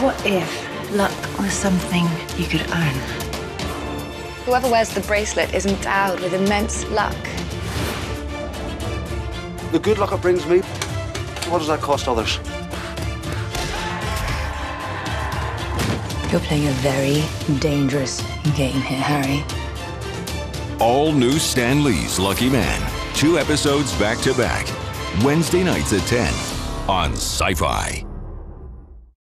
What if luck was something you could earn? Whoever wears the bracelet is endowed with immense luck. The good luck it brings me, what does that cost others? You're playing a very dangerous game here, Harry. All new Stan Lee's Lucky Man. Two episodes back to back. Wednesday nights at 10 on Syfy.